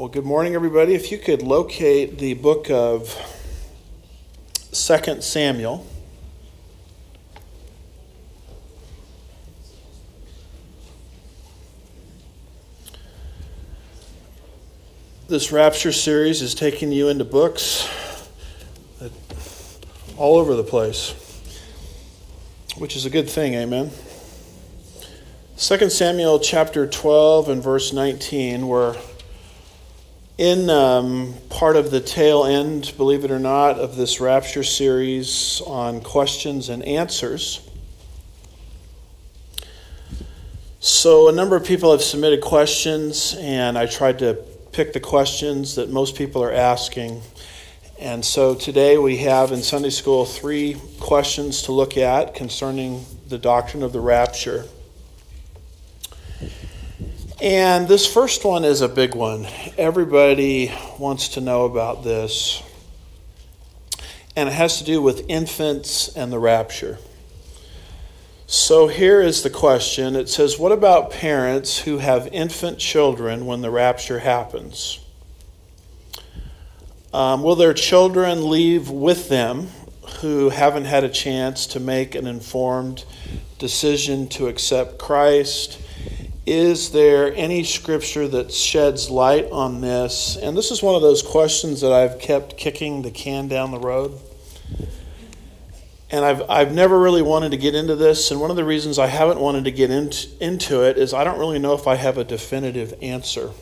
well, good morning, everybody. If you could locate the book of Second Samuel. This Rapture series is taking you into books all over the place, which is a good thing, amen. 2 Samuel chapter 12 and verse 19, where in um, part of the tail end, believe it or not, of this Rapture series on questions and answers. So, a number of people have submitted questions, and I tried to pick the questions that most people are asking. And so today we have in Sunday school three questions to look at concerning the doctrine of the rapture. And this first one is a big one. Everybody wants to know about this. And it has to do with infants and the rapture. So here is the question it says, What about parents who have infant children when the rapture happens? Um, will their children leave with them who haven't had a chance to make an informed decision to accept Christ? Is there any scripture that sheds light on this? And this is one of those questions that I've kept kicking the can down the road. And I've, I've never really wanted to get into this. And one of the reasons I haven't wanted to get into, into it is I don't really know if I have a definitive answer.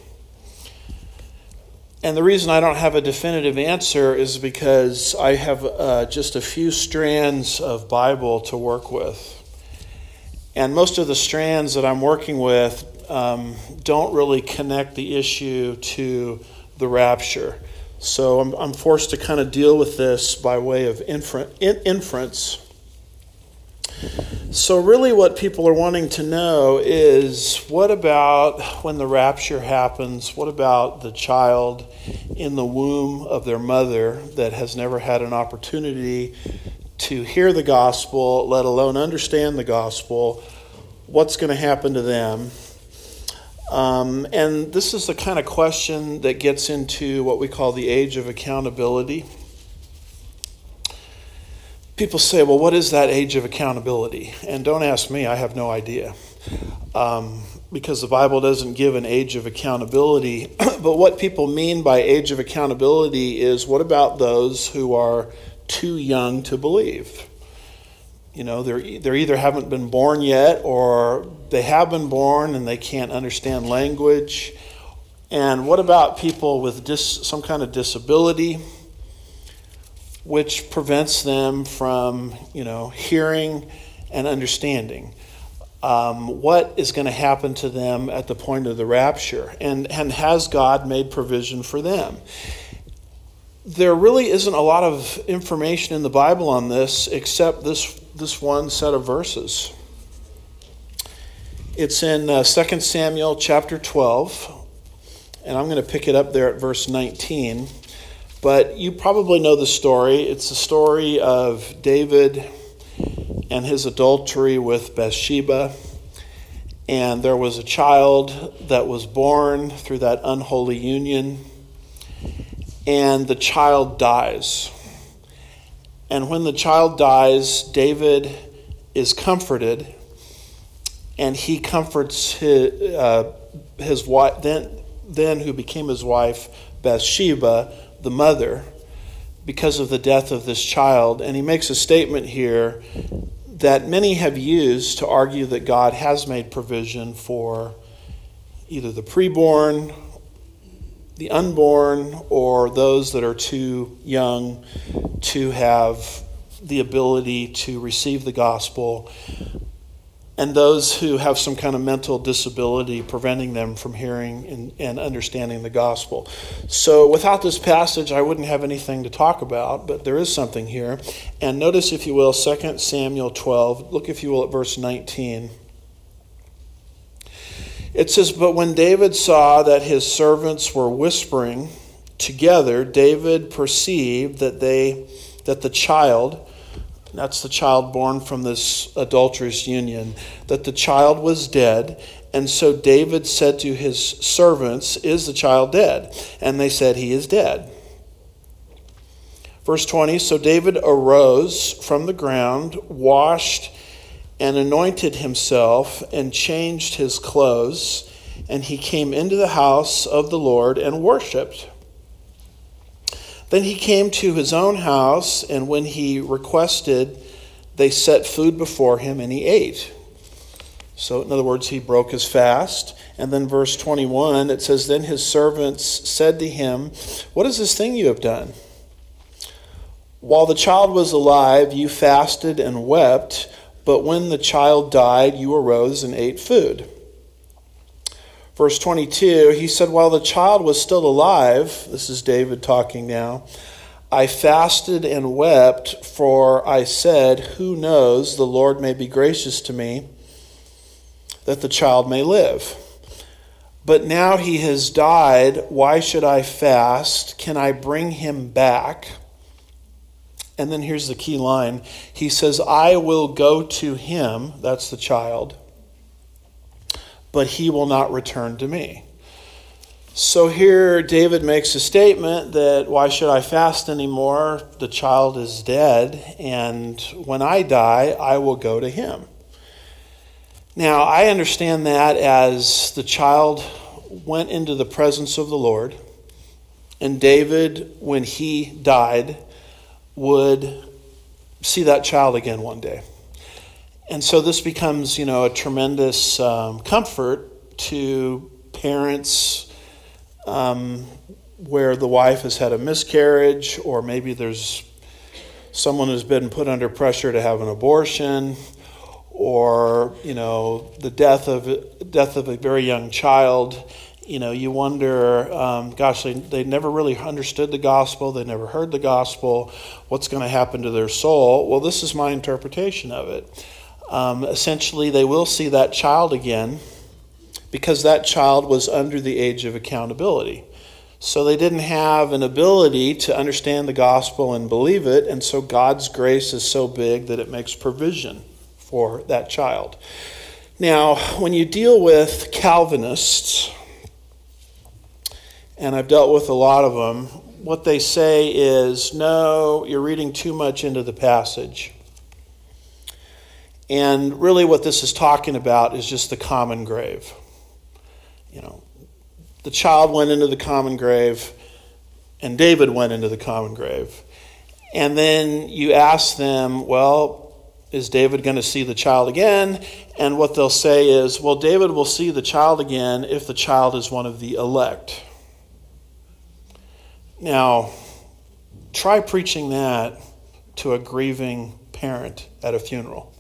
And the reason I don't have a definitive answer is because I have uh, just a few strands of Bible to work with. And most of the strands that I'm working with um, don't really connect the issue to the rapture. So I'm, I'm forced to kind of deal with this by way of infer- inference. So, really, what people are wanting to know is what about when the rapture happens? What about the child in the womb of their mother that has never had an opportunity to hear the gospel, let alone understand the gospel, what's going to happen to them. Um, and this is the kind of question that gets into what we call the age of accountability. People say, well, what is that age of accountability? And don't ask me, I have no idea. Um, because the Bible doesn't give an age of accountability. but what people mean by age of accountability is what about those who are too young to believe. You know, they're, they're either haven't been born yet or they have been born and they can't understand language. And what about people with dis, some kind of disability, which prevents them from, you know, hearing and understanding? Um, what is going to happen to them at the point of the rapture? And, and has God made provision for them? There really isn't a lot of information in the Bible on this except this, this one set of verses. It's in uh, 2 Samuel chapter 12, and I'm going to pick it up there at verse 19. But you probably know the story. It's the story of David and his adultery with Bathsheba. And there was a child that was born through that unholy union and the child dies. And when the child dies, David is comforted, and he comforts his, uh, his wife, then, then who became his wife, Bathsheba, the mother, because of the death of this child. And he makes a statement here that many have used to argue that God has made provision for either the preborn the unborn or those that are too young to have the ability to receive the gospel, and those who have some kind of mental disability preventing them from hearing and, and understanding the gospel. So, without this passage, I wouldn't have anything to talk about, but there is something here. And notice, if you will, 2 Samuel 12, look, if you will, at verse 19. It says, But when David saw that his servants were whispering together, David perceived that they that the child, that's the child born from this adulterous union, that the child was dead, And so David said to his servants, Is the child dead? And they said, He is dead. Verse 20 So David arose from the ground, washed, and anointed himself, and changed his clothes, and he came into the house of the Lord and worshipped. Then he came to his own house, and when he requested, they set food before him, and he ate. So, in other words, he broke his fast. And then, verse 21, it says, Then his servants said to him, What is this thing you have done? While the child was alive, you fasted and wept, but when the child died, you arose and ate food. Verse 22, he said, While the child was still alive, this is David talking now, I fasted and wept, for I said, Who knows, the Lord may be gracious to me, that the child may live. But now he has died. Why should I fast? Can I bring him back? And then here's the key line He says, I will go to him, that's the child, but he will not return to me. So here David makes a statement that why should I fast anymore? The child is dead, and when I die, I will go to him. Now, I understand that as the child went into the presence of the Lord, and David, when he died, would see that child again one day. And so this becomes, you know, a tremendous um, comfort to parents um, where the wife has had a miscarriage, or maybe there's someone who's been put under pressure to have an abortion, or you know, the death of death of a very young child you know, you wonder, um, gosh, they, they never really understood the gospel, they never heard the gospel, what's going to happen to their soul? Well, this is my interpretation of it. Um, essentially, they will see that child again because that child was under the age of accountability. So they didn't have an ability to understand the gospel and believe it, and so God's grace is so big that it makes provision for that child. Now, when you deal with Calvinists, and I've dealt with a lot of them, what they say is no, you're reading too much into the passage. And really, what this is talking about is just the common grave. You know, the child went into the common grave, and David went into the common grave. And then you ask them, well, is David going to see the child again? And what they'll say is, well, David will see the child again if the child is one of the elect. Now, try preaching that to a grieving parent at a funeral.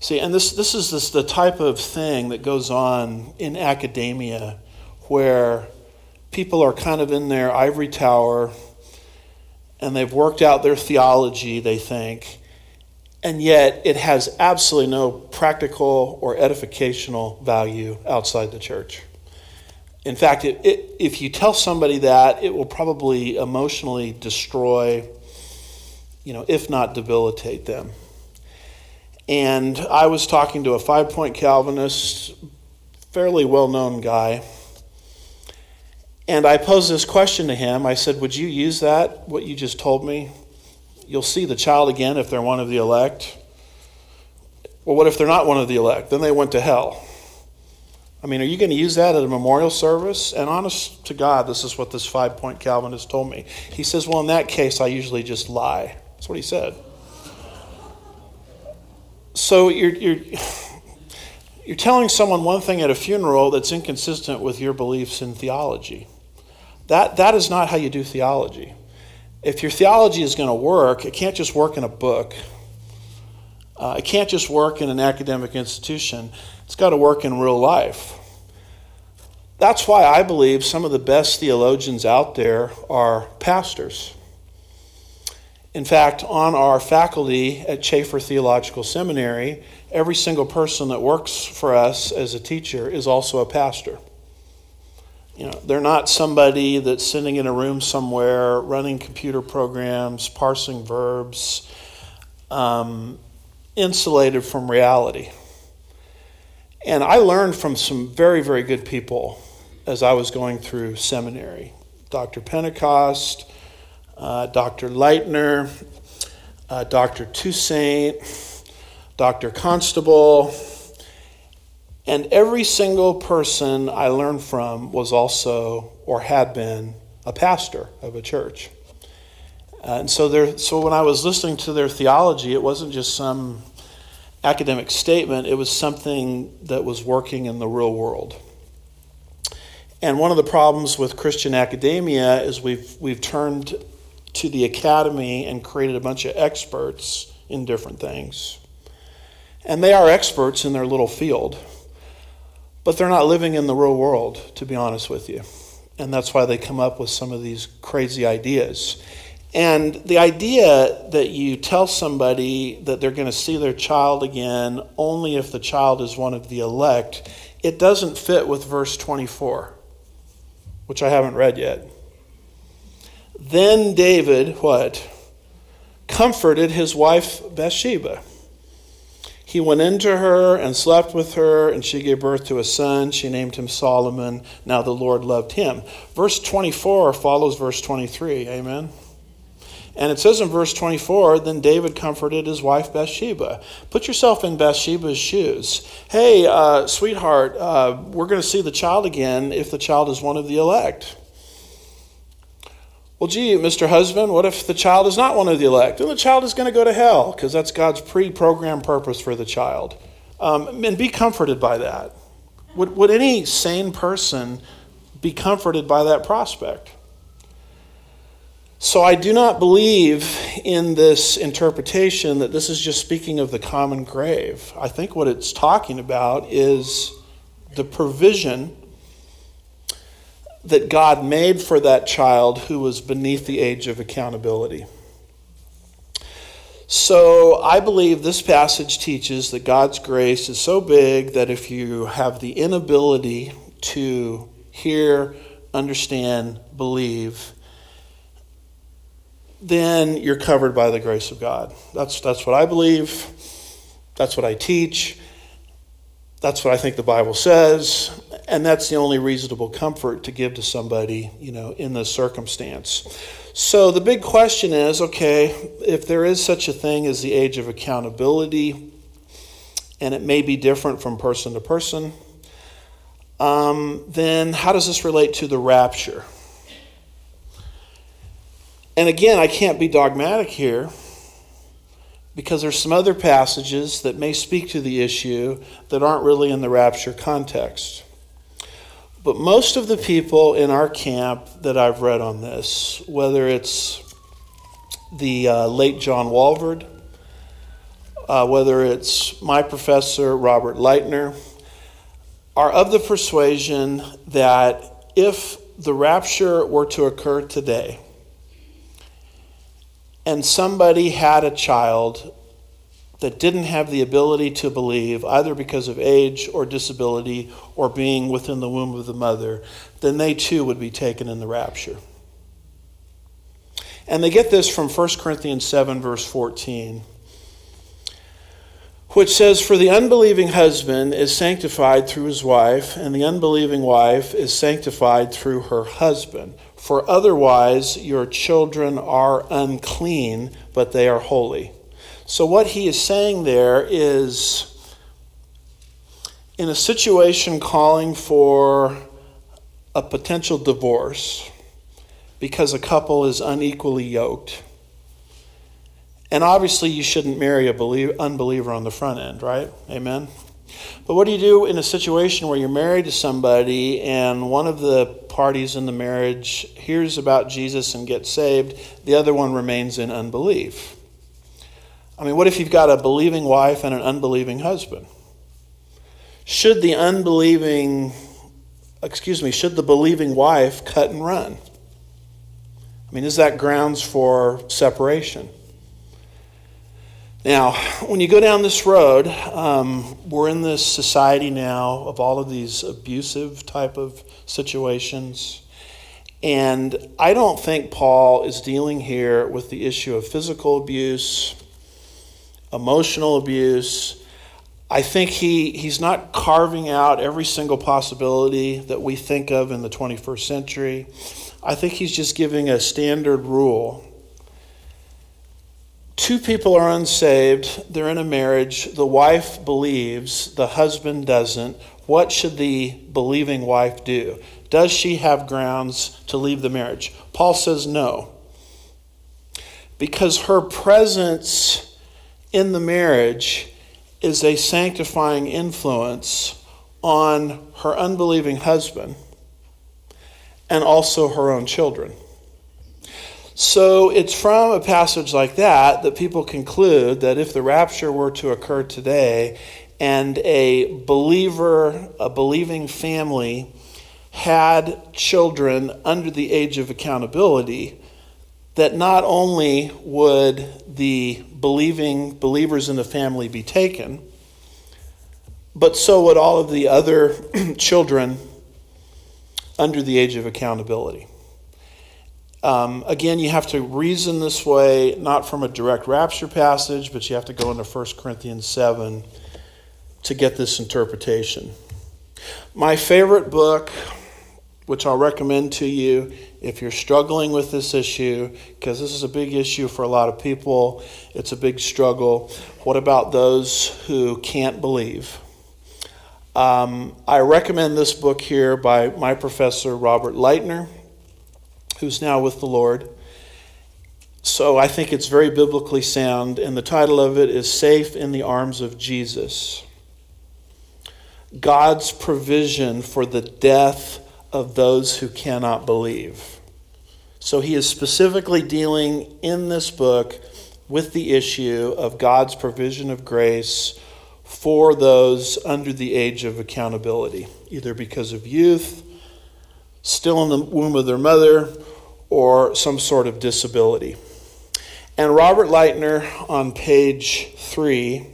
See, and this, this is this, the type of thing that goes on in academia where people are kind of in their ivory tower and they've worked out their theology, they think, and yet it has absolutely no practical or edificational value outside the church. In fact, it, it, if you tell somebody that, it will probably emotionally destroy, you know, if not debilitate them. And I was talking to a five point Calvinist, fairly well known guy. And I posed this question to him. I said, Would you use that, what you just told me? You'll see the child again if they're one of the elect. Well, what if they're not one of the elect? Then they went to hell. I mean, are you going to use that at a memorial service? And honest to God, this is what this five point Calvinist told me. He says, Well, in that case, I usually just lie. That's what he said. So you're, you're, you're telling someone one thing at a funeral that's inconsistent with your beliefs in theology. That, that is not how you do theology. If your theology is going to work, it can't just work in a book. Uh, it can't just work in an academic institution. It's got to work in real life. That's why I believe some of the best theologians out there are pastors. In fact, on our faculty at Chafer Theological Seminary, every single person that works for us as a teacher is also a pastor. You know, they're not somebody that's sitting in a room somewhere running computer programs, parsing verbs, um, insulated from reality. And I learned from some very, very good people as I was going through seminary Dr. Pentecost, uh, Dr. Lightner, uh, Dr. Toussaint, Dr. Constable, and every single person I learned from was also or had been a pastor of a church. And so, there, so when I was listening to their theology, it wasn't just some academic statement, it was something that was working in the real world. And one of the problems with Christian academia is we've, we've turned to the academy and created a bunch of experts in different things. And they are experts in their little field, but they're not living in the real world, to be honest with you. And that's why they come up with some of these crazy ideas. And the idea that you tell somebody that they're going to see their child again only if the child is one of the elect, it doesn't fit with verse 24, which I haven't read yet. Then David, what? Comforted his wife Bathsheba. He went into her and slept with her, and she gave birth to a son. She named him Solomon. Now the Lord loved him. Verse 24 follows verse 23. Amen. And it says in verse 24, then David comforted his wife Bathsheba. Put yourself in Bathsheba's shoes. Hey, uh, sweetheart, uh, we're going to see the child again if the child is one of the elect. Well, gee, Mr. Husband, what if the child is not one of the elect? Then the child is going to go to hell because that's God's pre programmed purpose for the child. Um, and be comforted by that. Would, would any sane person be comforted by that prospect? So I do not believe in this interpretation that this is just speaking of the common grave. I think what it's talking about is the provision that God made for that child who was beneath the age of accountability. So I believe this passage teaches that God's grace is so big that if you have the inability to hear, understand, believe, then you're covered by the grace of God. That's, that's what I believe. That's what I teach. That's what I think the Bible says. And that's the only reasonable comfort to give to somebody, you know, in this circumstance. So the big question is okay, if there is such a thing as the age of accountability, and it may be different from person to person, um, then how does this relate to the rapture? And again, I can't be dogmatic here because there's some other passages that may speak to the issue that aren't really in the rapture context. But most of the people in our camp that I've read on this, whether it's the uh, late John Walvoord, uh, whether it's my professor, Robert Lightner, are of the persuasion that if the rapture were to occur today, and somebody had a child that didn't have the ability to believe, either because of age or disability or being within the womb of the mother, then they too would be taken in the rapture. And they get this from 1 Corinthians 7, verse 14, which says, For the unbelieving husband is sanctified through his wife, and the unbelieving wife is sanctified through her husband for otherwise your children are unclean, but they are holy. So, what he is saying there is in a situation calling for a potential divorce because a couple is unequally yoked. And obviously, you shouldn't marry a unbeliever on the front end, right? Amen? But what do you do in a situation where you're married to somebody and one of the parties in the marriage hears about Jesus and gets saved, the other one remains in unbelief? I mean, what if you've got a believing wife and an unbelieving husband? Should the unbelieving, excuse me, should the believing wife cut and run? I mean, is that grounds for separation? Now, when you go down this road, um, we're in this society now of all of these abusive type of situations. And I don't think Paul is dealing here with the issue of physical abuse, emotional abuse. I think he, he's not carving out every single possibility that we think of in the 21st century. I think he's just giving a standard rule. Two people are unsaved, they're in a marriage, the wife believes, the husband doesn't. What should the believing wife do? Does she have grounds to leave the marriage? Paul says no. Because her presence in the marriage is a sanctifying influence on her unbelieving husband and also her own children. So it's from a passage like that that people conclude that if the rapture were to occur today and a believer, a believing family, had children under the age of accountability, that not only would the believing believers in the family be taken, but so would all of the other children under the age of accountability. Um, again, you have to reason this way, not from a direct rapture passage, but you have to go into 1 Corinthians 7 to get this interpretation. My favorite book which I'll recommend to you if you're struggling with this issue, because this is a big issue for a lot of people. It's a big struggle. What about those who can't believe? Um, I recommend this book here by my professor, Robert Lightner, who's now with the Lord. So I think it's very biblically sound, and the title of it is Safe in the Arms of Jesus. God's provision for the death of those who cannot believe. So he is specifically dealing in this book with the issue of God's provision of grace for those under the age of accountability, either because of youth, still in the womb of their mother, or some sort of disability. And Robert Lightner on page three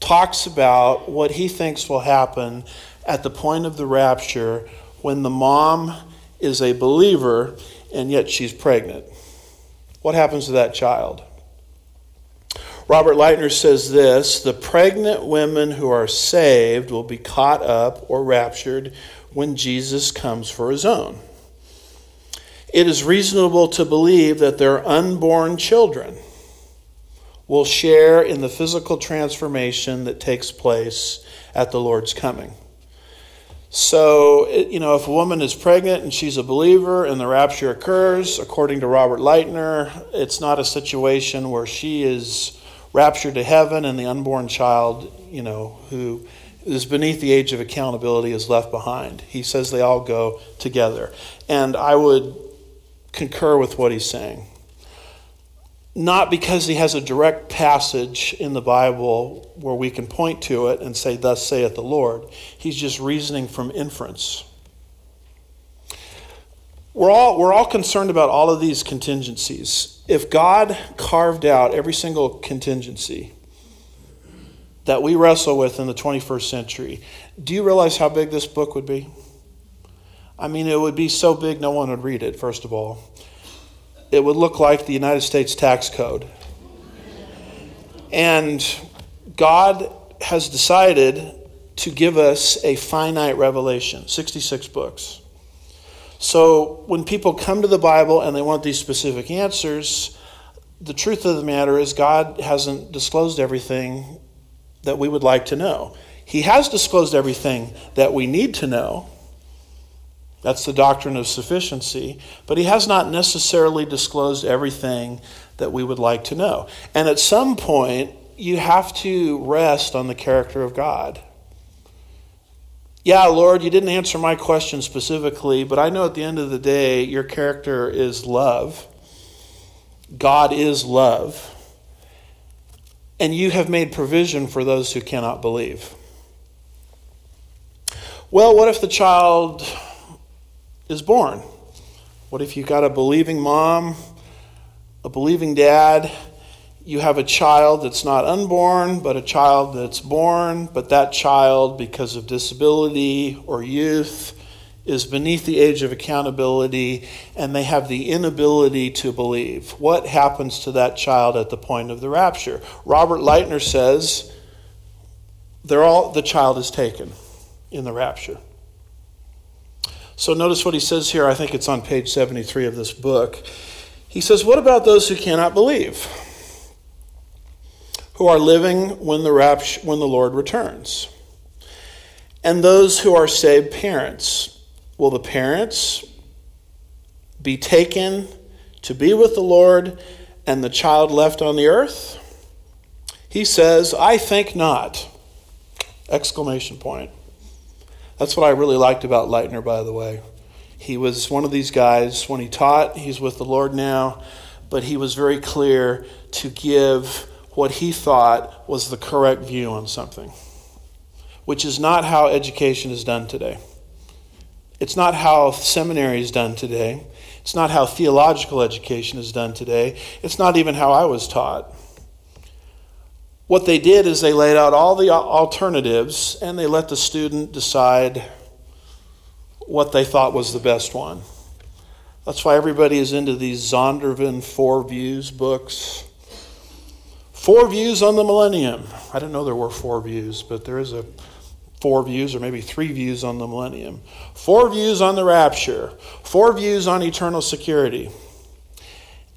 talks about what he thinks will happen at the point of the rapture when the mom is a believer and yet she's pregnant? What happens to that child? Robert Lightner says this the pregnant women who are saved will be caught up or raptured when Jesus comes for his own. It is reasonable to believe that their unborn children will share in the physical transformation that takes place at the Lord's coming. So, you know, if a woman is pregnant and she's a believer and the rapture occurs, according to Robert Lightner, it's not a situation where she is raptured to heaven and the unborn child, you know, who is beneath the age of accountability is left behind. He says they all go together. And I would concur with what he's saying not because he has a direct passage in the Bible where we can point to it and say, Thus saith the Lord. He's just reasoning from inference. We're all, we're all concerned about all of these contingencies. If God carved out every single contingency that we wrestle with in the 21st century, do you realize how big this book would be? I mean, it would be so big no one would read it, first of all it would look like the United States tax code. And God has decided to give us a finite revelation 66 books. So when people come to the Bible and they want these specific answers, the truth of the matter is God hasn't disclosed everything that we would like to know. He has disclosed everything that we need to know. That's the doctrine of sufficiency. But he has not necessarily disclosed everything that we would like to know. And at some point, you have to rest on the character of God. Yeah, Lord, you didn't answer my question specifically, but I know at the end of the day, your character is love. God is love. And you have made provision for those who cannot believe. Well, what if the child is born. What if you've got a believing mom, a believing dad? You have a child that's not unborn, but a child that's born, but that child, because of disability or youth, is beneath the age of accountability and they have the inability to believe. What happens to that child at the point of the rapture? Robert Lightner says they're all the child is taken in the rapture. So notice what he says here. I think it's on page 73 of this book. He says, What about those who cannot believe? Who are living when the, rapture, when the Lord returns? And those who are saved parents. Will the parents be taken to be with the Lord and the child left on the earth? He says, I think not. Exclamation point. That's what I really liked about Lightner, by the way. He was one of these guys, when he taught, he's with the Lord now, but he was very clear to give what he thought was the correct view on something, which is not how education is done today. It's not how seminary is done today. It's not how theological education is done today. It's not even how I was taught. What they did is they laid out all the alternatives and they let the student decide what they thought was the best one. That's why everybody is into these Zondervan Four Views books. Four views on the millennium. I didn't know there were four views, but there is a four views or maybe three views on the millennium. Four views on the rapture. Four views on eternal security.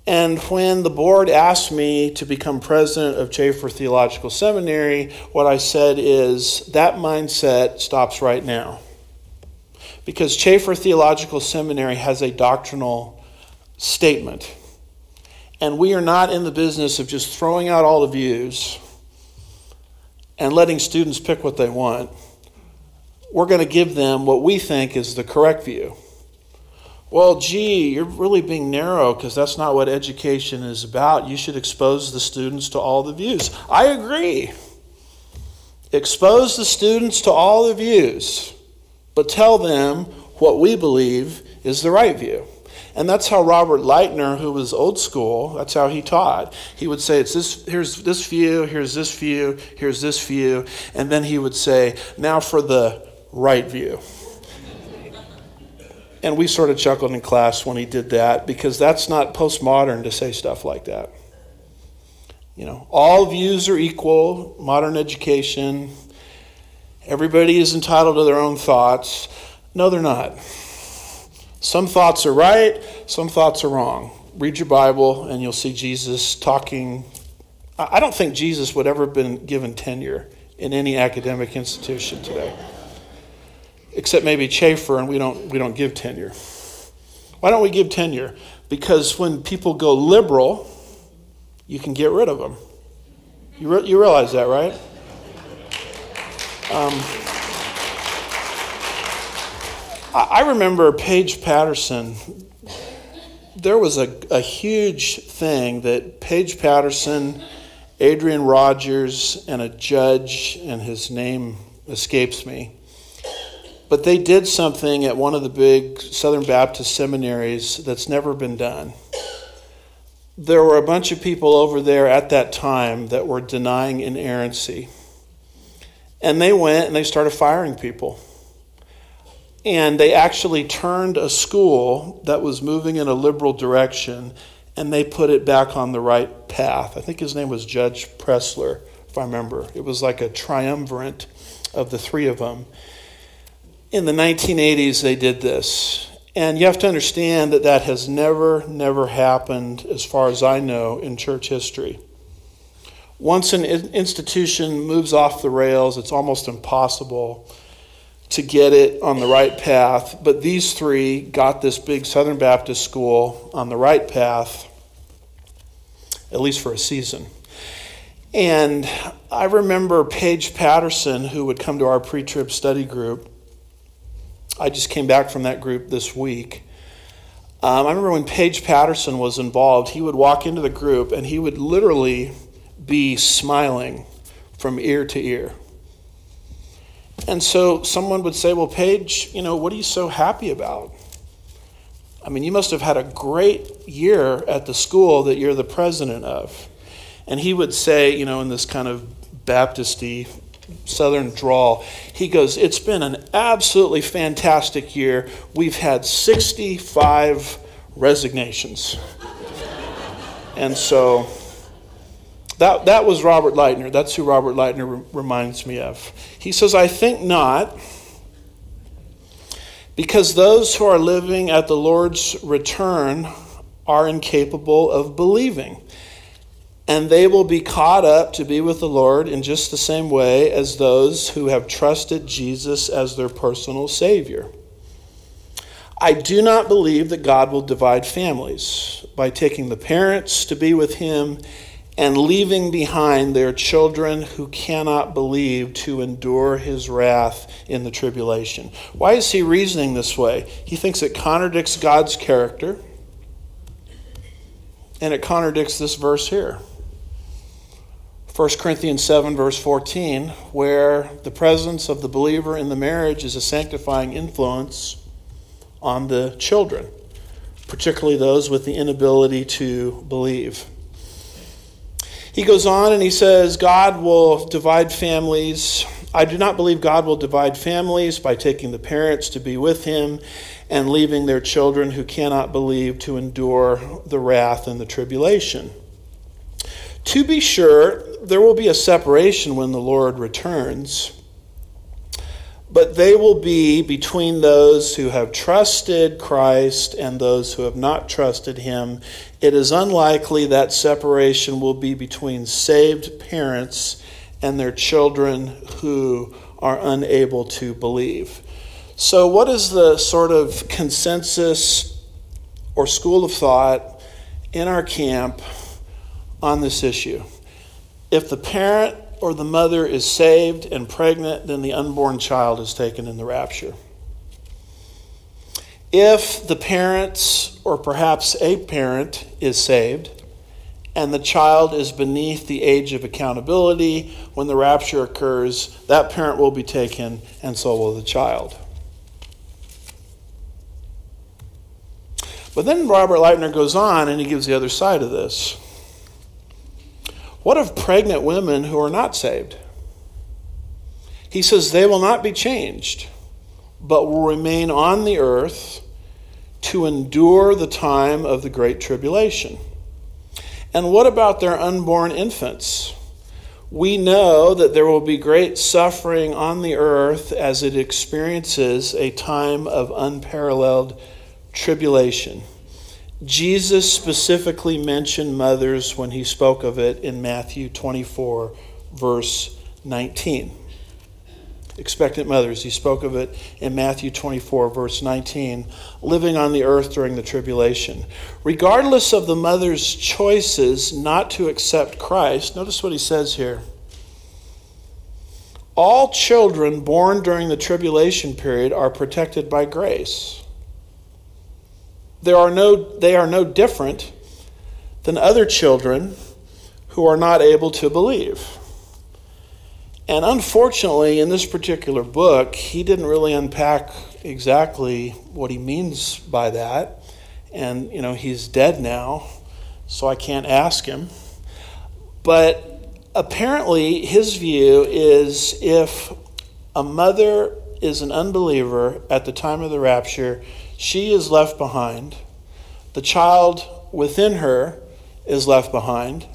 And when the board asked me to become president of Chafer Theological Seminary, what I said is that mindset stops right now. Because Chafer Theological Seminary has a doctrinal statement. And we are not in the business of just throwing out all the views and letting students pick what they want. We're going to give them what we think is the correct view well, gee, you're really being narrow because that's not what education is about. You should expose the students to all the views. I agree. Expose the students to all the views, but tell them what we believe is the right view. And that's how Robert Lightner, who was old school, that's how he taught. He would say, "It's this. Here's this view. Here's this view. Here's this view," and then he would say, "Now for the right view." And we sort of chuckled in class when he did that because that's not postmodern to say stuff like that. You know, all views are equal, modern education, everybody is entitled to their own thoughts. No, they're not. Some thoughts are right, some thoughts are wrong. Read your Bible and you'll see Jesus talking. I don't think Jesus would ever have been given tenure in any academic institution today except maybe Chafer, and we don't, we don't give tenure. Why don't we give tenure? Because when people go liberal, you can get rid of them. You, re- you realize that, right? Um, I, remember Paige Patterson. There was a, a huge thing that Paige Patterson, Adrian Rogers, and a judge, and his name escapes me, but they did something at one of the big Southern Baptist seminaries that's never been done. There were a bunch of people over there at that time that were denying inerrancy. And they went and they started firing people. And they actually turned a school that was moving in a liberal direction and they put it back on the right path. I think his name was Judge Pressler, if I remember. It was like a triumvirate of the three of them in the 1980s, they did this. And you have to understand that that has never, never happened, as far as I know, in church history. Once an institution moves off the rails, it's almost impossible to get it on the right path. But these three got this big Southern Baptist school on the right path, at least for a season. And I remember Paige Patterson, who would come to our pre trib study group I just came back from that group this week. Um, I remember when Paige Patterson was involved, he would walk into the group and he would literally be smiling from ear to ear. And so someone would say, Well, Paige, you know, what are you so happy about? I mean, you must have had a great year at the school that you're the president of. And he would say, you know, in this kind of Baptisty southern drawl. He goes, It's been an absolutely fantastic year. We've had 65 resignations. and so That, that was Robert Lightner. That's who Robert Lightner re- reminds me of. He says, I think not, because those who are living at the Lord's return are incapable of believing. And they will be caught up to be with the Lord in just the same way as those who have trusted Jesus as their personal Savior. I do not believe that God will divide families by taking the parents to be with Him and leaving behind their children who cannot believe to endure his wrath in the tribulation. Why is he reasoning this way? He thinks it contradicts God's character, and it contradicts this verse here. 1 Corinthians 7, verse 14, where the presence of the believer in the marriage is a sanctifying influence on the children, particularly those with the inability to believe. He goes on and he says, God will divide families. I do not believe God will divide families by taking the parents to be with him and leaving their children who cannot believe to endure the wrath and the tribulation. To be sure, there will be a separation when the Lord returns but they will be between those who have trusted Christ and those who have not trusted him. It is unlikely that separation will be between saved parents and their children who are unable to believe. So, what is the sort of consensus or school of thought in our camp on this issue? If the parent or the mother is saved and pregnant, then the unborn child is taken in the rapture. If the parents, or perhaps a parent, is saved, and the child is beneath the age of accountability when the rapture occurs, that parent will be taken, and so will the child. But then Robert Lightner goes on and he gives the other side of this. What of pregnant women who are not saved? He says they will not be changed, but will remain on the earth to endure the time of the Great Tribulation. And what about their unborn infants? We know that there will be great suffering on the earth as it experiences a time of unparalleled tribulation. Jesus specifically mentioned mothers when he spoke of it in Matthew 24, verse 19. Expectant mothers, he spoke of it in Matthew 24, verse 19, living on the earth during the tribulation. Regardless of the mother's choices not to accept Christ, notice what he says here. All children born during the tribulation period are protected by grace there are no, they are no different than other children who are not able to believe. And unfortunately, in this particular book, he didn't really unpack exactly what he means by that. And, you know, he's dead now, so I can't ask him. But apparently, his view is if a mother is an unbeliever at the time of the rapture, she is left behind. The child within her is left behind.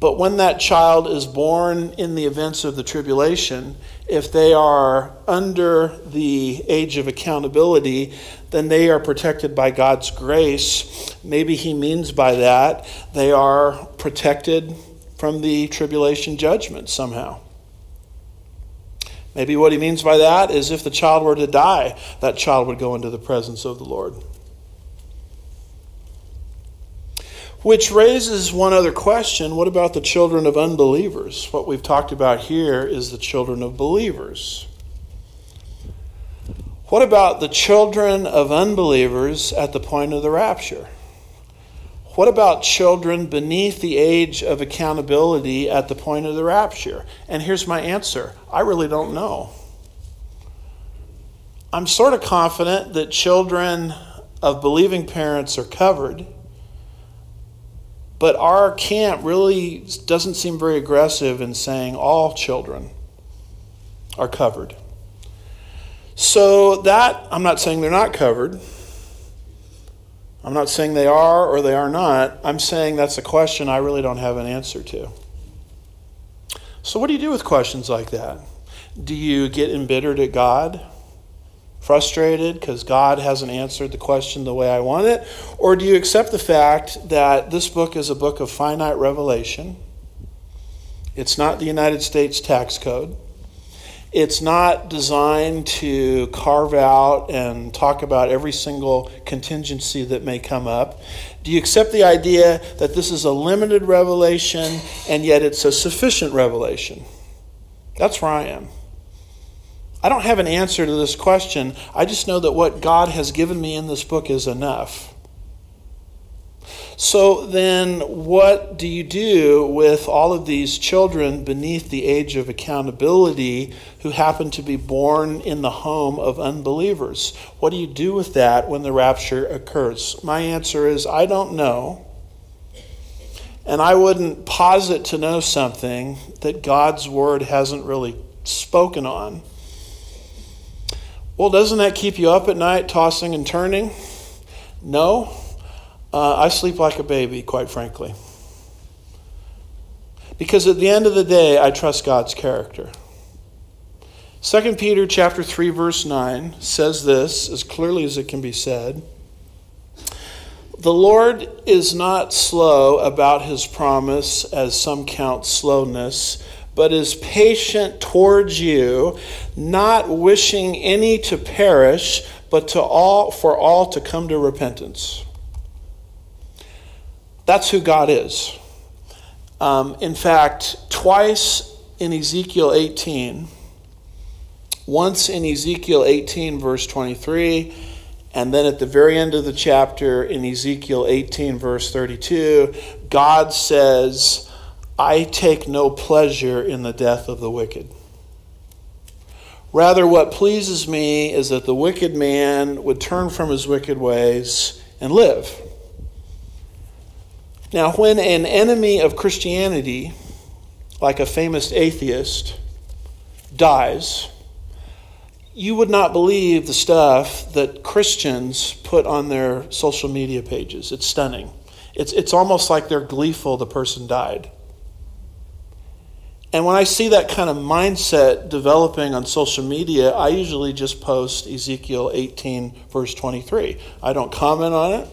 But when that child is born in the events of the tribulation, if they are under the age of accountability, then they are protected by God's grace. Maybe he means by that they are protected from the tribulation judgment somehow. Maybe what he means by that is if the child were to die, that child would go into the presence of the Lord. Which raises one other question what about the children of unbelievers? What we've talked about here is the children of believers. What about the children of unbelievers at the point of the rapture? What about children beneath the age of accountability at the point of the rapture? And here's my answer I really don't know. I'm sort of confident that children of believing parents are covered, but our camp really doesn't seem very aggressive in saying all children are covered. So, that, I'm not saying they're not covered. I'm not saying they are or they are not. I'm saying that's a question I really don't have an answer to. So, what do you do with questions like that? Do you get embittered at God? Frustrated because God hasn't answered the question the way I want it? Or do you accept the fact that this book is a book of finite revelation? It's not the United States tax code. It's not designed to carve out and talk about every single contingency that may come up. Do you accept the idea that this is a limited revelation and yet it's a sufficient revelation? That's where I am. I don't have an answer to this question. I just know that what God has given me in this book is enough. So then, what do you do with all of these children beneath the age of accountability who happen to be born in the home of unbelievers? What do you do with that when the rapture occurs? My answer is I don't know. And I wouldn't posit to know something that God's word hasn't really spoken on. Well, doesn't that keep you up at night, tossing and turning? No. Uh, I sleep like a baby, quite frankly. Because at the end of the day, I trust God's character. 2 Peter chapter 3 verse 9 says this as clearly as it can be said. The Lord is not slow about his promise as some count slowness, but is patient towards you, not wishing any to perish, but to all for all to come to repentance. That's who God is. Um, in fact, twice in Ezekiel 18, once in Ezekiel 18, verse 23, and then at the very end of the chapter in Ezekiel 18, verse 32, God says, I take no pleasure in the death of the wicked. Rather, what pleases me is that the wicked man would turn from his wicked ways and live. Now, when an enemy of Christianity, like a famous atheist, dies, you would not believe the stuff that Christians put on their social media pages. It's stunning. It's, it's almost like they're gleeful the person died. And when I see that kind of mindset developing on social media, I usually just post Ezekiel 18, verse 23. I don't comment on it.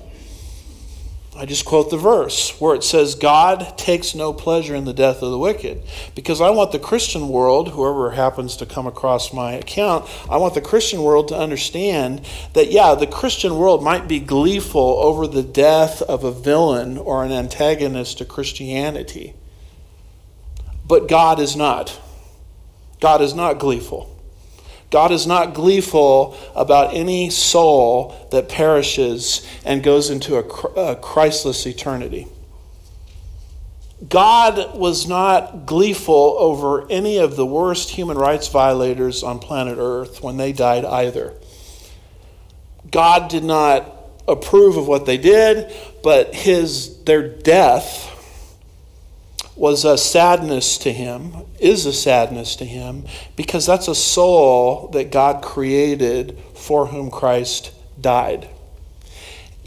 I just quote the verse where it says, God takes no pleasure in the death of the wicked. Because I want the Christian world, whoever happens to come across my account, I want the Christian world to understand that, yeah, the Christian world might be gleeful over the death of a villain or an antagonist to Christianity. But God is not. God is not gleeful. God is not gleeful about any soul that perishes and goes into a, Christless eternity. God was not gleeful over any of the worst human rights violators on planet Earth when they died either. God did not approve of what they did, but his their death was a sadness to him, is a sadness to him, because that's a soul that God created for whom Christ died.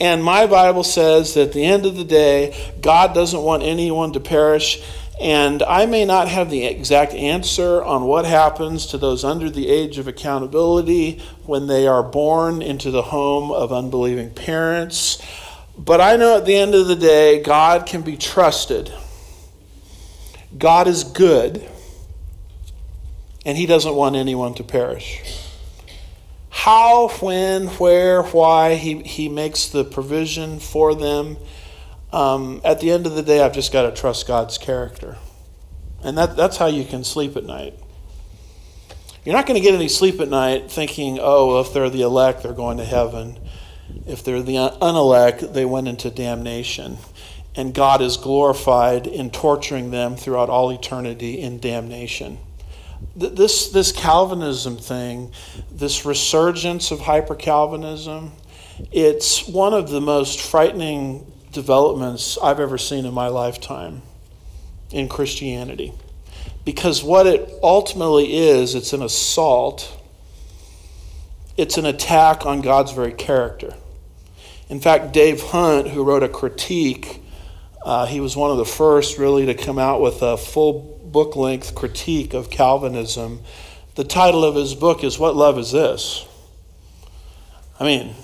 And my Bible says that at the end of the day, God doesn't want anyone to perish. And I may not have the exact answer on what happens to those under the age of accountability when they are born into the home of unbelieving parents. But I know at the end of the day, God can be trusted God is good, and He doesn't want anyone to perish. How, when, where, why He, he makes the provision for them, um, at the end of the day, I've just got to trust God's character. And that, that's how you can sleep at night. You're not going to get any sleep at night thinking, oh, if they're the elect, they're going to heaven. If they're the unelect, they went into damnation and God is glorified in torturing them throughout all eternity in damnation. This, this Calvinism thing, this resurgence of hyper Calvinism, it's one of the most frightening developments I've ever seen in my lifetime in Christianity. Because what it ultimately is, it's an assault, it's an attack on God's very character. In fact, Dave Hunt, who wrote a critique uh, he was one of the first really to come out with a full book length critique of Calvinism. The title of his book is What Love Is This? I mean,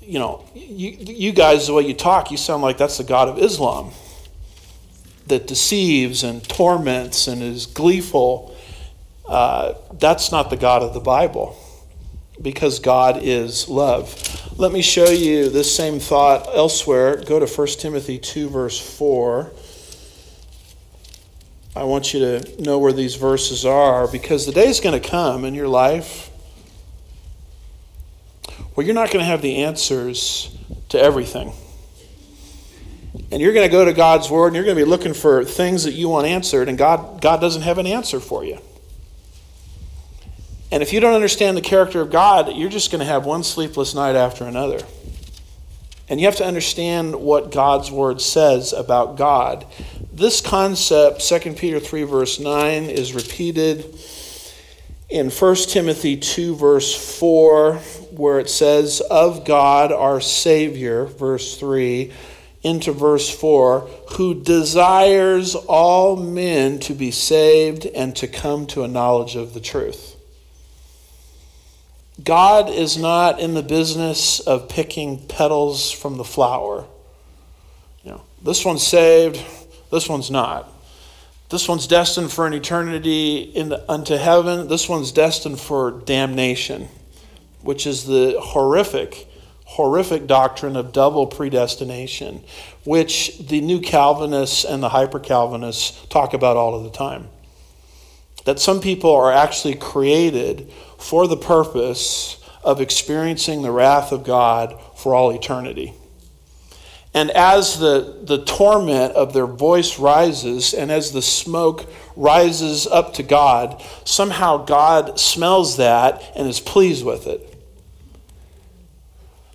you know, you, you guys, the way you talk, you sound like that's the God of Islam that deceives and torments and is gleeful. Uh, that's not the God of the Bible because God is love. Let me show you this same thought elsewhere. Go to 1 Timothy 2, verse 4. I want you to know where these verses are because the day is going to come in your life where you're not going to have the answers to everything. And you're going to go to God's Word and you're going to be looking for things that you want answered, and God, God doesn't have an answer for you. And if you don't understand the character of God, you're just going to have one sleepless night after another. And you have to understand what God's Word says about God. This concept, 2 Peter 3, verse 9, is repeated in 1 Timothy 2, verse 4, where it says, Of God our Savior, verse 3, into verse 4, who desires all men to be saved and to come to a knowledge of the truth. God is not in the business of picking petals from the flower. You know, this one's saved, this one's not. This one's destined for an eternity in the, unto heaven. This one's destined for damnation, which is the horrific, horrific doctrine of double predestination, which the New Calvinists and the Hyper Calvinists talk about all of the time. That some people are actually created for the purpose of experiencing the wrath of God for all eternity. And as the, the torment of their voice rises, and as the smoke rises up to God, somehow God smells that and is pleased with it.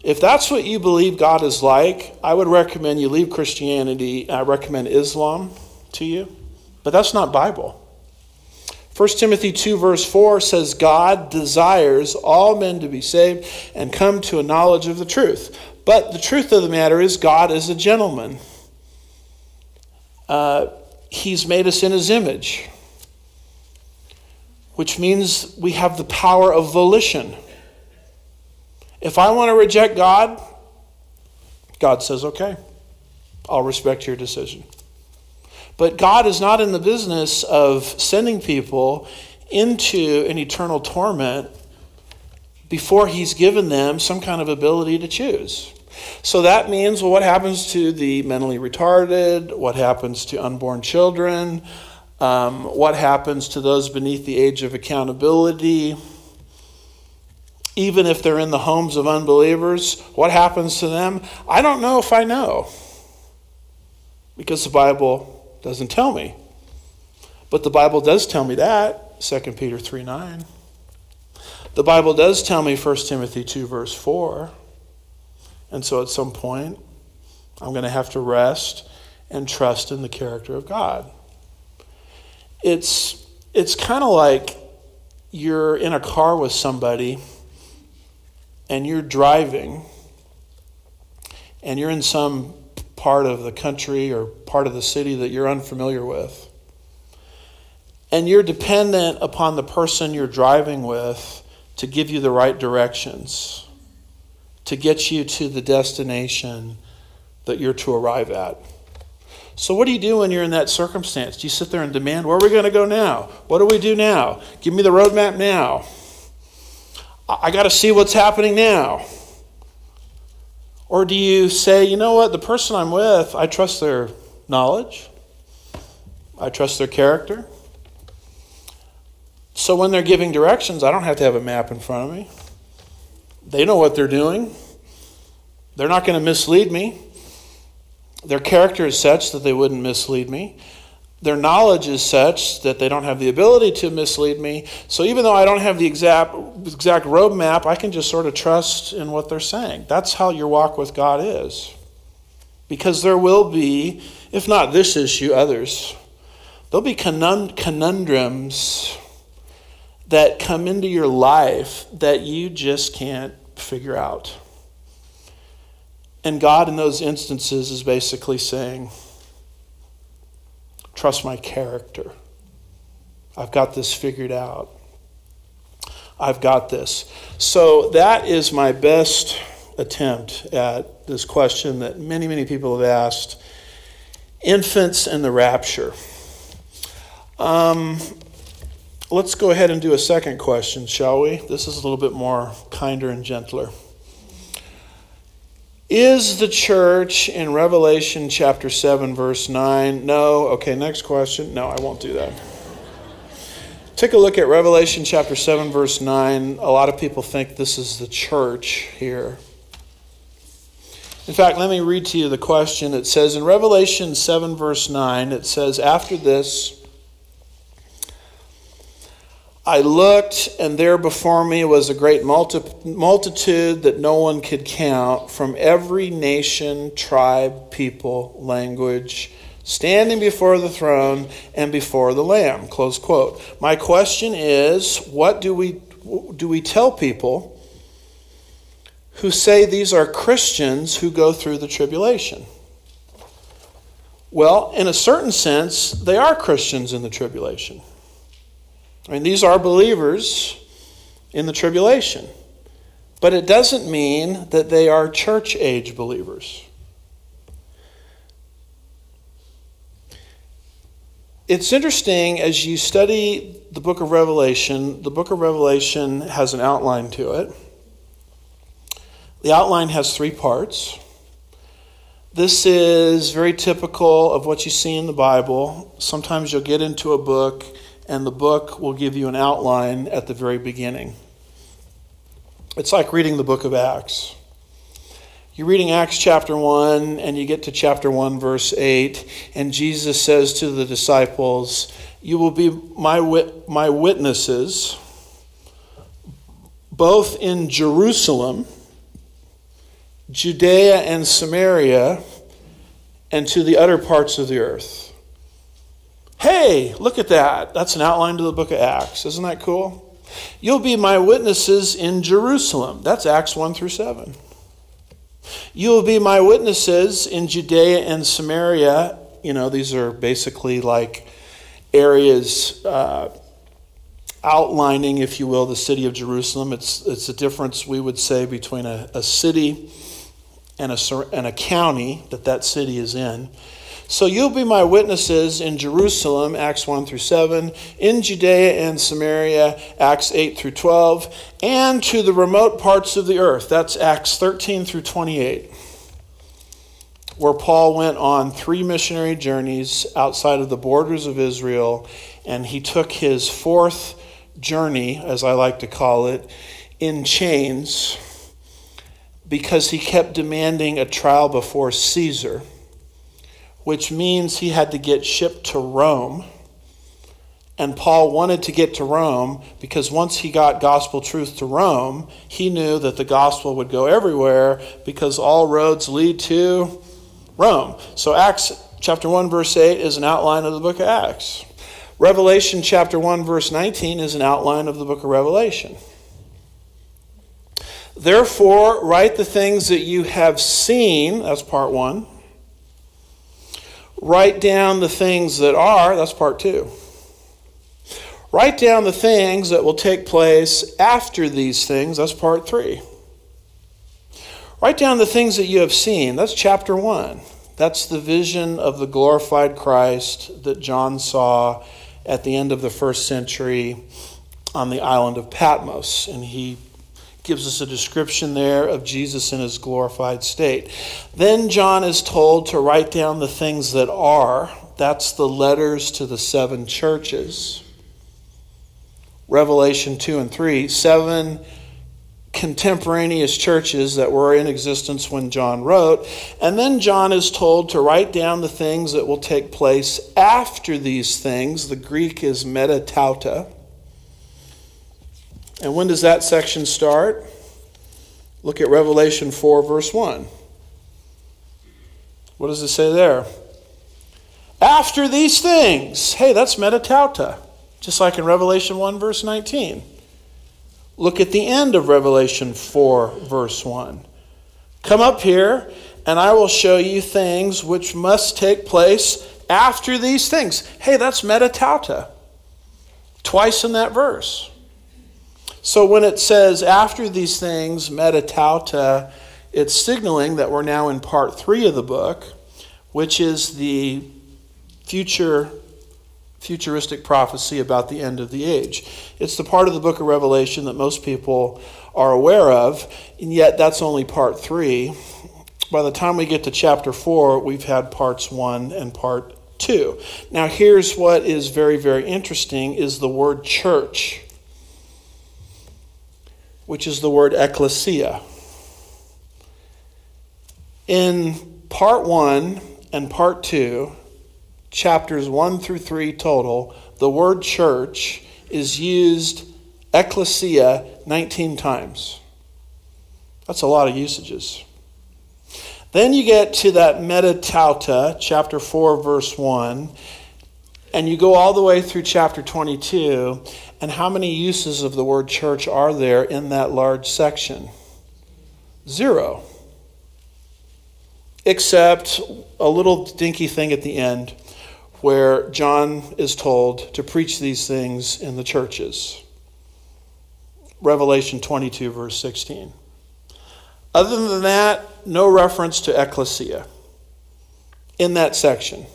If that's what you believe God is like, I would recommend you leave Christianity. I recommend Islam to you, but that's not Bible. 1 Timothy 2, verse 4 says, God desires all men to be saved and come to a knowledge of the truth. But the truth of the matter is, God is a gentleman. Uh, he's made us in his image, which means we have the power of volition. If I want to reject God, God says, okay, I'll respect your decision. But God is not in the business of sending people into an eternal torment before he's given them some kind of ability to choose. So that means, well, what happens to the mentally retarded? What happens to unborn children? Um, what happens to those beneath the age of accountability? Even if they're in the homes of unbelievers, what happens to them? I don't know if I know. Because the Bible doesn't tell me. But the Bible does tell me that, 2 Peter 3 9. The Bible does tell me 1 Timothy 2, verse 4. And so at some point, I'm going to have to rest and trust in the character of God. It's, it's kind of like you're in a car with somebody and you're driving and you're in some part of the country or part of the city that you're unfamiliar with. And you're dependent upon the person you're driving with to give you the right directions to get you to the destination that you're to arrive at. So, what do you do when you're in that circumstance? Do you sit there and demand, where are we going to go now? What do we do now? Give me the roadmap now. I got to see what's happening now. Or do you say, you know what, the person I'm with, I trust their knowledge, I trust their character. So when they're giving directions, I don't have to have a map in front of me. They know what they're doing. They're not going to mislead me. Their character is such that they wouldn't mislead me. Their knowledge is such that they don't have the ability to mislead me. So even though I don't have the exact exact roadmap, I can just sort of trust in what they're saying. That's how your walk with God is. Because there will be, if not this issue, others. There'll be conundrums that come into your life that you just can't figure out. And God, in those instances, is basically saying, Trust my character. I've got this figured out. I've got this. So that is my best attempt at this question that many, many people have asked infants and the rapture. Um, let's go ahead and do a second question, shall we? This is a little bit more kinder and gentler. Is the church in Revelation chapter 7, verse 9? No. Okay, next question. No, I won't do that. Take a look at Revelation chapter 7, verse 9. A lot of people think this is the church here. In fact, let me read to you the question. It says in Revelation 7, verse 9, it says, After this, I looked, and there before me was a great multi- multitude that no one could count from every nation, tribe, people, language, standing before the throne and before the Lamb. Close quote. My question is what do we, do we tell people who say these are Christians who go through the tribulation? Well, in a certain sense, they are Christians in the tribulation. I mean, these are believers in the tribulation. But it doesn't mean that they are church age believers. It's interesting as you study the book of Revelation, the book of Revelation has an outline to it. The outline has three parts. This is very typical of what you see in the Bible. Sometimes you'll get into a book and the book will give you an outline at the very beginning. It's like reading the book of Acts. You're reading Acts chapter 1, and you get to chapter 1, verse 8, and Jesus says to the disciples, You will be my, wit- my witnesses both in Jerusalem, Judea, and Samaria, and to the other parts of the earth. Hey, look at that. That's an outline to the book of Acts. Isn't that cool? You'll be my witnesses in Jerusalem. That's Acts 1 through 7. You will be my witnesses in Judea and Samaria. You know, these are basically like areas uh, outlining, if you will, the city of Jerusalem. It's, it's a difference, we would say, between a, a city and a, and a county that that city is in. So you'll be my witnesses in Jerusalem, Acts 1 through 7, in Judea and Samaria, Acts 8 through 12, and to the remote parts of the earth. That's Acts 13 through 28, where Paul went on three missionary journeys outside of the borders of Israel, and he took his fourth journey, as I like to call it, in chains because he kept demanding a trial before Caesar which means he had to get shipped to Rome. And Paul wanted to get to Rome because once he got gospel truth to Rome, he knew that the gospel would go everywhere because all roads lead to Rome. So, Acts chapter 1, verse 8 is an outline of the book of Acts. Revelation chapter 1, verse 19 is an outline of the book of Revelation. Therefore, write the things that you have seen, that's part one Write down the things that are, that's part two. Write down the things that will take place after these things, that's part three. Write down the things that you have seen, that's chapter one. That's the vision of the glorified Christ that John saw at the end of the first century on the island of Patmos. And he gives us a description there of Jesus in his glorified state. Then John is told to write down the things that are. That's the letters to the seven churches. Revelation 2 and 3, seven contemporaneous churches that were in existence when John wrote. And then John is told to write down the things that will take place after these things. The Greek is metatauta. And when does that section start? Look at Revelation 4, verse 1. What does it say there? After these things. Hey, that's metatauta, just like in Revelation 1, verse 19. Look at the end of Revelation 4, verse 1. Come up here, and I will show you things which must take place after these things. Hey, that's metatauta. twice in that verse. So when it says after these things, metatauta, it's signaling that we're now in part three of the book, which is the future futuristic prophecy about the end of the age. It's the part of the book of Revelation that most people are aware of, and yet that's only part three. By the time we get to chapter four, we've had parts one and part two. Now, here's what is very, very interesting is the word church, which is the word ecclesia. In part one and part two, chapters 1 through 3 total, the word church is used ecclesia 19 times. That's a lot of usages. Then you get to that metatauta, chapter 4, verse 1, and you go all the way through chapter 22, and how many uses of the word church are there in that large section? Zero. Except a little dinky thing at the end where John is told to preach these things in the churches. Revelation 22, verse 16. Other than that, no reference to ecclesia in that section.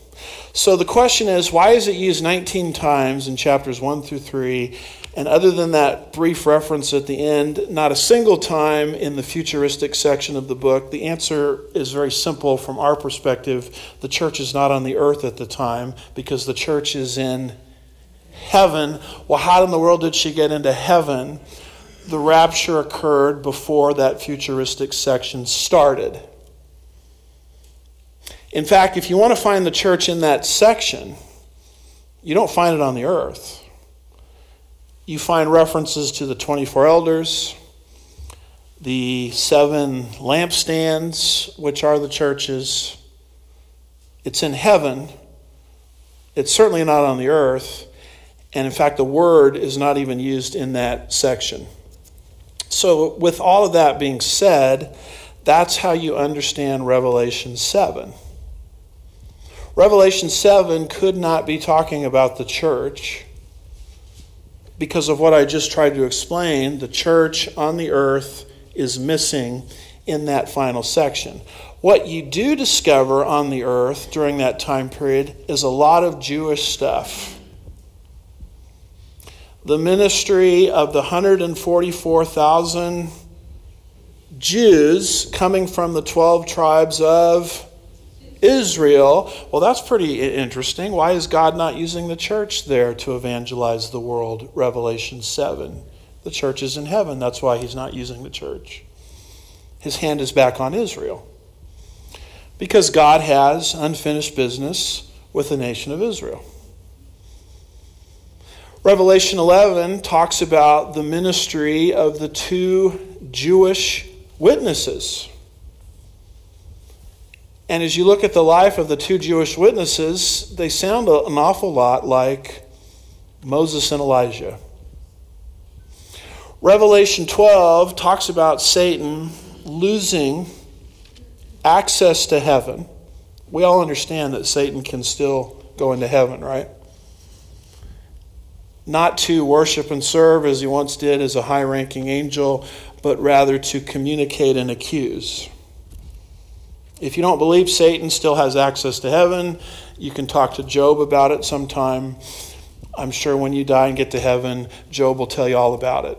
So the question is why is it used 19 times in chapters 1 through 3 and other than that brief reference at the end, not a single time in the futuristic section of the book, the answer is very simple from our perspective. The church is not on the earth at the time because the church is in heaven. Well, how in the world did she get into heaven? The rapture occurred before that futuristic section started. In fact, if you want to find the church in that section, you don't find it on the earth you find references to the 24 elders, the seven lampstands, which are the churches. It's in heaven. It's certainly not on the earth. And in fact, the word is not even used in that section. So, with all of that being said, that's how you understand Revelation 7. Revelation 7 could not be talking about the church because of what I just tried to explain, the church on the earth is missing in that final section. What you do discover on the earth during that time period is a lot of Jewish stuff. The ministry of the 144,000 Jews coming from the 12 tribes of Israel. Well, that's pretty interesting. Why is God not using the church there to evangelize the world? Revelation 7. The church is in heaven. That's why he's not using the church. His hand is back on Israel. Because God has unfinished business with the nation of Israel. Revelation 11 talks about the ministry of the two Jewish witnesses. And as you look at the life of the two Jewish witnesses, they sound an awful lot like Moses and Elijah. Revelation 12 talks about Satan losing access to heaven. We all understand that Satan can still go into heaven, right? Not to worship and serve as he once did as a high ranking angel, but rather to communicate and accuse. If you don't believe Satan still has access to heaven, you can talk to Job about it sometime. I'm sure when you die and get to heaven, Job will tell you all about it.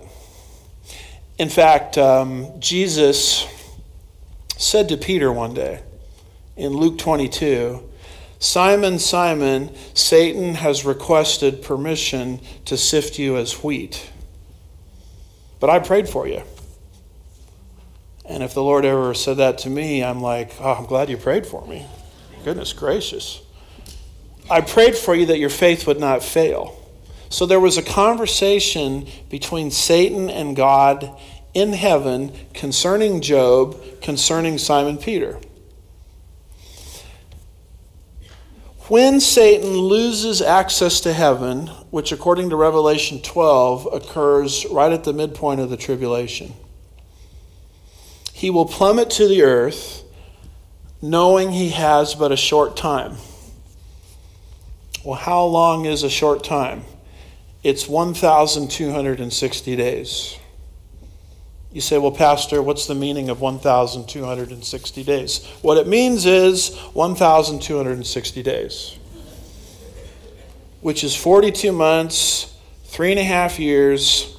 In fact, um, Jesus said to Peter one day in Luke 22 Simon, Simon, Satan has requested permission to sift you as wheat. But I prayed for you. And if the Lord ever said that to me, I'm like, oh, I'm glad you prayed for me. Goodness gracious. I prayed for you that your faith would not fail. So there was a conversation between Satan and God in heaven concerning Job, concerning Simon Peter. When Satan loses access to heaven, which according to Revelation 12 occurs right at the midpoint of the tribulation, he will plummet to the earth knowing he has but a short time. Well, how long is a short time? it's 1,260 days. You say, well, Pastor, what's the meaning of 1,260 days? What it means is 1,260 days, which is 42 months, three and a half years.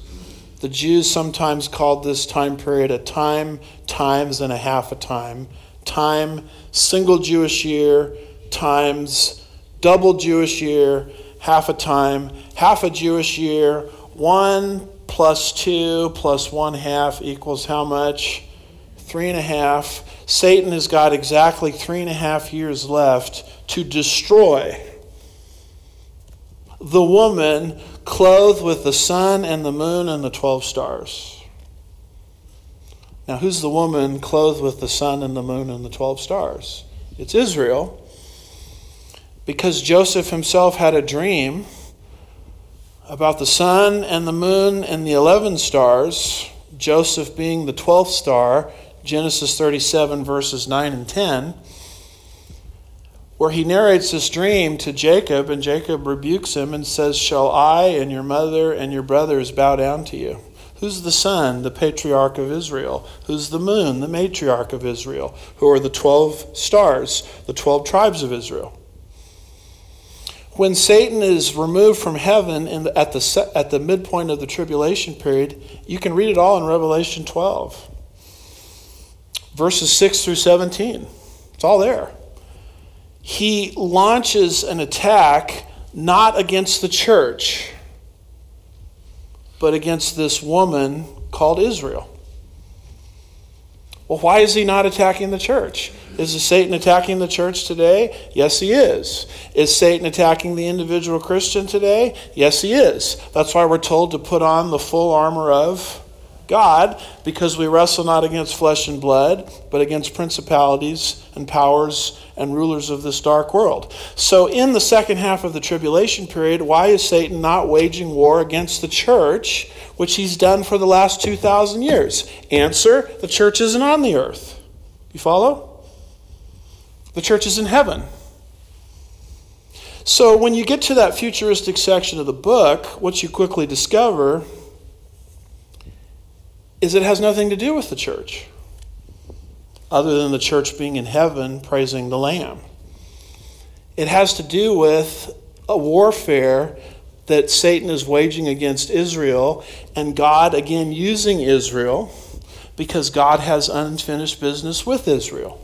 The Jews sometimes called this time period a time, times, and a half a time. Time, single Jewish year, times, double Jewish year, half a time, half a Jewish year, one plus 2 plus 1 half equals how much? Three and a half. Satan has got exactly three and a half years left to destroy the woman clothed with the sun and the moon and the 12 stars. Now, who's the woman clothed with the sun and the moon and the 12 stars? It's Israel. Because Joseph himself had a dream about the sun and the moon and the 11 stars, Joseph being the 12th star, Genesis 37, verses 9 and 10, where he narrates this dream to Jacob, and Jacob rebukes him and says, Shall I and your mother and your brothers bow down to you? Who's the sun? The patriarch of Israel. Who's the moon? The matriarch of Israel. Who are the 12 stars, the 12 tribes of Israel? when Satan is removed from heaven the, at, the, at the midpoint of the tribulation period, you can read it all in Revelation 12, verses 6 through 17. It's all there. He launches an attack not against the church, but against this woman called Israel. Well, why is he not attacking the church? Is Satan attacking the church today? Yes, he is. Is Satan attacking the individual Christian today? Yes, he is. That's why we're told to put on the full armor of God, because we wrestle not against flesh and blood, but against principalities and powers and rulers of this dark world. So, in the second half of the tribulation period, why is Satan not waging war against the church, which he's done for the last 2,000 years? Answer the church isn't on the earth. You follow? The church is in heaven. So when you get to that futuristic section of the book, what you quickly discover is it has nothing to do with the church, other than the church being in heaven praising the Lamb. It has to do with a warfare that Satan is waging against Israel, and God again using Israel because God has unfinished business with Israel.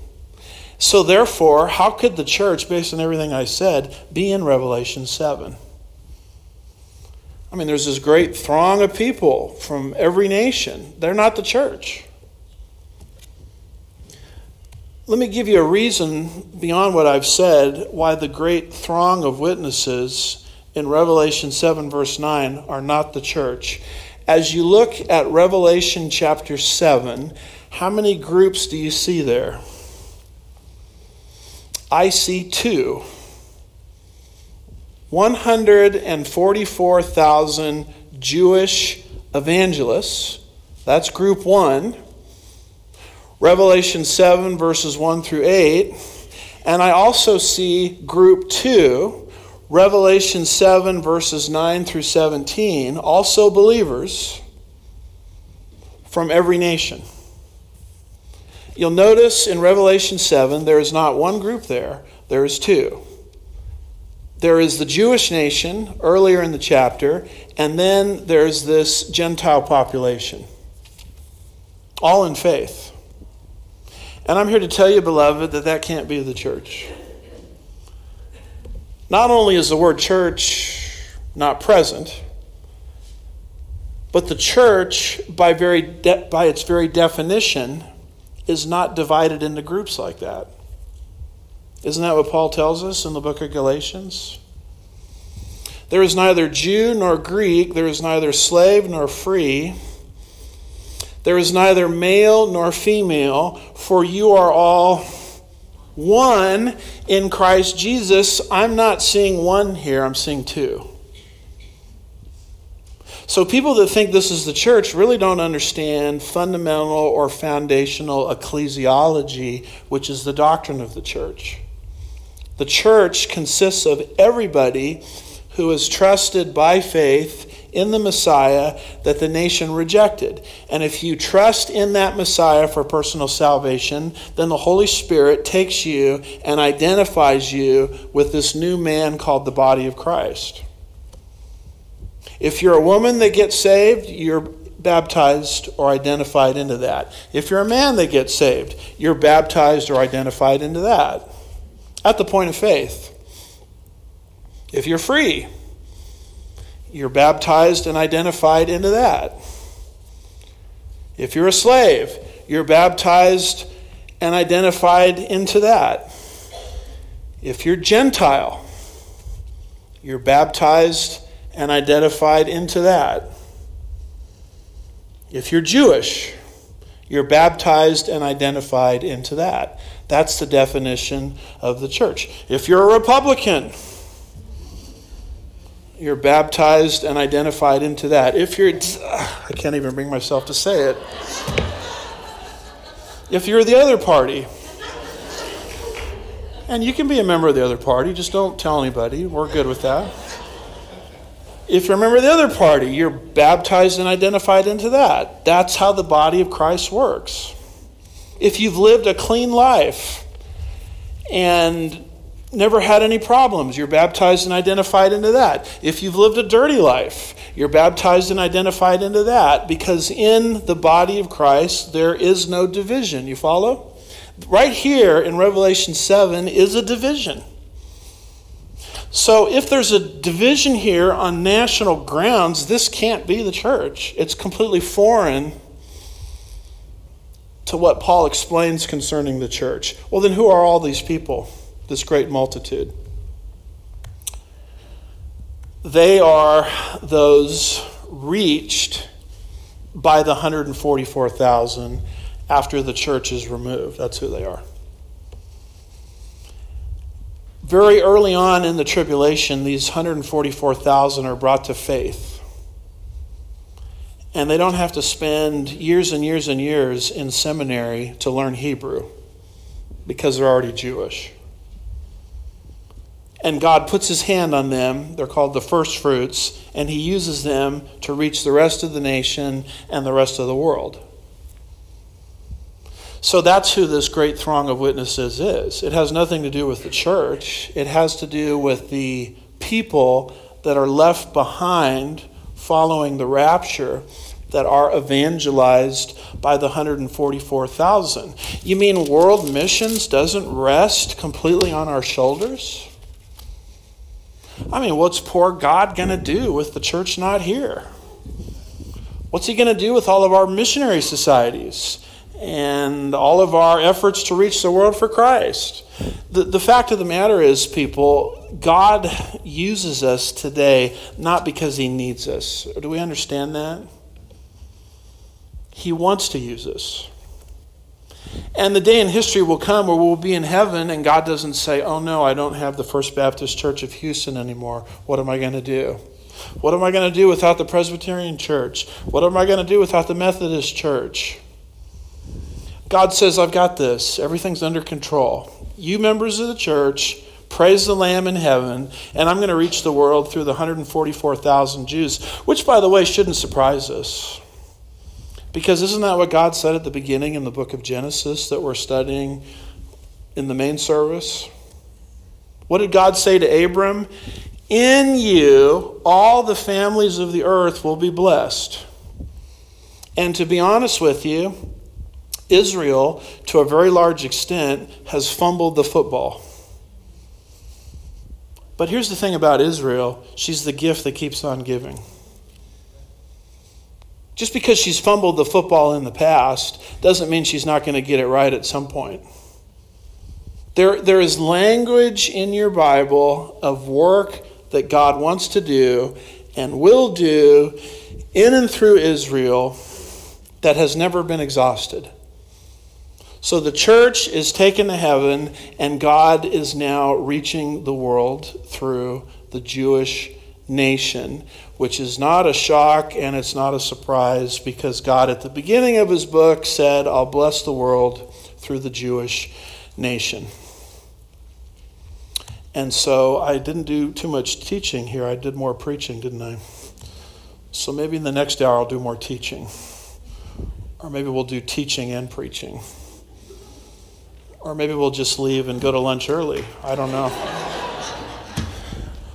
So, therefore, how could the church, based on everything I said, be in Revelation 7? I mean, there's this great throng of people from every nation. They're not the church. Let me give you a reason beyond what I've said why the great throng of witnesses in Revelation 7, verse 9, are not the church. As you look at Revelation chapter 7, how many groups do you see there? I see two 144,000 Jewish evangelists. That's group one. Revelation 7, verses 1 through 8. And I also see group two, Revelation 7, verses 9 through 17, also believers from every nation. You'll notice in Revelation 7, there is not one group there, there is two. There is the Jewish nation earlier in the chapter, and then there's this Gentile population, all in faith. And I'm here to tell you, beloved, that that can't be the church. Not only is the word church not present, but the church, by, very de- by its very definition, is not divided into groups like that. Isn't that what Paul tells us in the book of Galatians? There is neither Jew nor Greek, there is neither slave nor free, there is neither male nor female, for you are all one in Christ Jesus. I'm not seeing one here, I'm seeing two. So, people that think this is the church really don't understand fundamental or foundational ecclesiology, which is the doctrine of the church. The church consists of everybody who is trusted by faith in the Messiah that the nation rejected. And if you trust in that Messiah for personal salvation, then the Holy Spirit takes you and identifies you with this new man called the body of Christ. If you're a woman that gets saved, you're baptized or identified into that. If you're a man that gets saved, you're baptized or identified into that at the point of faith. If you're free, you're baptized and identified into that. If you're a slave, you're baptized and identified into that. If you're Gentile, you're baptized and identified into that. If you're Jewish, you're baptized and identified into that. That's the definition of the church. If you're a Republican, you're baptized and identified into that. If you're, I can't even bring myself to say it. If you're the other party, and you can be a member of the other party, just don't tell anybody. We're good with that. If you're a member of the other party, you're baptized and identified into that. That's how the body of Christ works. If you've lived a clean life and never had any problems, you're baptized and identified into that. If you've lived a dirty life, you're baptized and identified into that because in the body of Christ there is no division. You follow? Right here in Revelation 7 is a division. So if there's a division here on national grounds, this can't be the church. It's completely foreign to what Paul explains concerning the church. Well, then who are all these people, this great multitude? They are those reached by the 144,000 after the church is removed. That's who they are. Very early on in the tribulation, these 144,000 are brought to faith. And they don't have to spend years and years and years in seminary to learn Hebrew because they're already Jewish. And God puts his hand on them. They're called the first fruits, and he uses them to reach the rest of the nation and the rest of the world. So that's who this great throng of witnesses is. It has nothing to do with the church, it has to do with the people that are left behind following the rapture that are evangelized by the 144,000. You mean world missions doesn't rest completely on our shoulders? I mean, what's poor God going to do with the church not here? What's he going to do with all of our missionary societies? And all of our efforts to reach the world for Christ. The, the fact of the matter is, people, God uses us today not because He needs us. Do we understand that? He wants to use us. And the day in history will come where we'll be in heaven and God doesn't say, Oh no, I don't have the First Baptist Church of Houston anymore. What am I going to do? What am I going to do without the Presbyterian Church? What am I going to do without the Methodist Church? God says, I've got this. Everything's under control. You members of the church, praise the Lamb in heaven, and I'm going to reach the world through the 144,000 Jews, which, by the way, shouldn't surprise us. Because isn't that what God said at the beginning in the book of Genesis that we're studying in the main service? What did God say to Abram? In you, all the families of the earth will be blessed. And to be honest with you, Israel, to a very large extent, has fumbled the football. But here's the thing about Israel she's the gift that keeps on giving. Just because she's fumbled the football in the past doesn't mean she's not going to get it right at some point. There, there is language in your Bible of work that God wants to do and will do in and through Israel that has never been exhausted. So the church is taken to heaven, and God is now reaching the world through the Jewish nation, which is not a shock and it's not a surprise because God, at the beginning of his book, said, I'll bless the world through the Jewish nation. And so I didn't do too much teaching here. I did more preaching, didn't I? So maybe in the next hour I'll do more teaching. Or maybe we'll do teaching and preaching. Or maybe we'll just leave and go to lunch early. I don't know.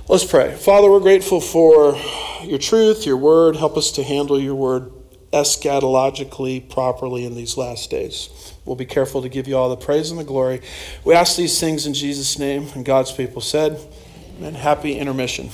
Let's pray. Father, we're grateful for your truth, your word. Help us to handle your word eschatologically properly in these last days. We'll be careful to give you all the praise and the glory. We ask these things in Jesus' name, and God's people said, Amen. happy intermission.